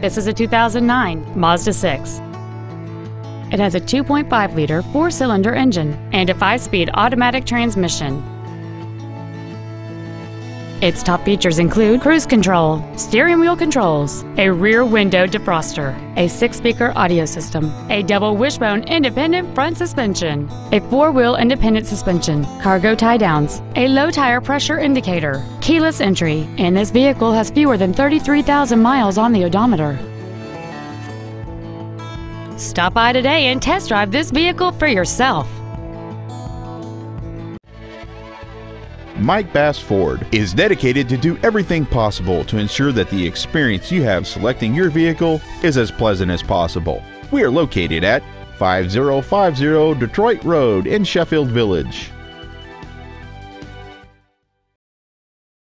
This is a 2009 Mazda 6. It has a 2.5 liter four cylinder engine and a 5 speed automatic transmission. Its top features include cruise control, steering wheel controls, a rear window defroster, a six-speaker audio system, a double wishbone independent front suspension, a four-wheel independent suspension, cargo tie-downs, a low tire pressure indicator, keyless entry, and this vehicle has fewer than 33,000 miles on the odometer. Stop by today and test drive this vehicle for yourself. Mike Bass Ford is dedicated to do everything possible to ensure that the experience you have selecting your vehicle is as pleasant as possible. We are located at 5050 Detroit Road in Sheffield Village.